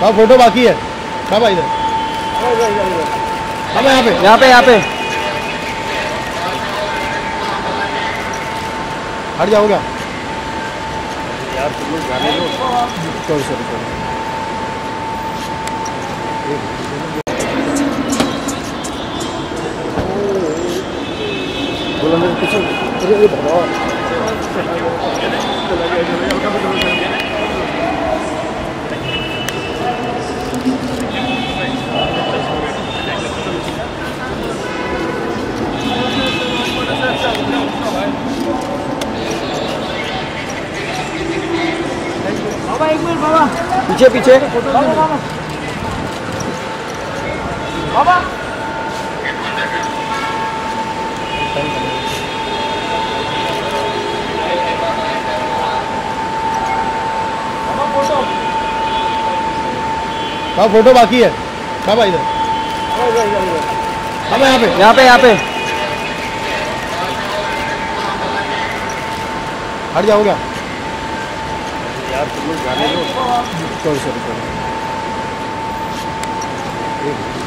हाँ फ़ोटो बाकी है। हाँ भाई इधर। हाँ यहाँ पे। यहाँ पे यहाँ पे। हट जाऊँगा यार तुम लोग जाने दो। सॉरी सॉरी सॉरी बोला मेरे पीछे अरे ये बाबा बाबा एक मिनट बाबा पीछे पीछे। बाबा बाबा बाबा बाबा फ़ोटो हाँ फ़ोटो बाकी है। हाँ भाई इधर। हाँ यहाँ पे। यहाँ पे यहाँ पे। हट जाऊँगा यार तुम लोग जाने दो। Sorry sorry sorry